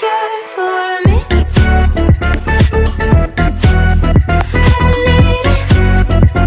careful